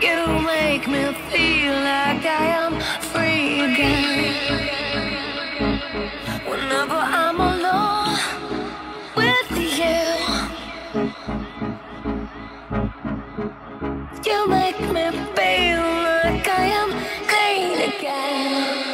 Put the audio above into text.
You make me feel like I am free again. Whenever I'm alone with you, you make me feel like I am clean again.